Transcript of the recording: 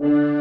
Mm-hmm.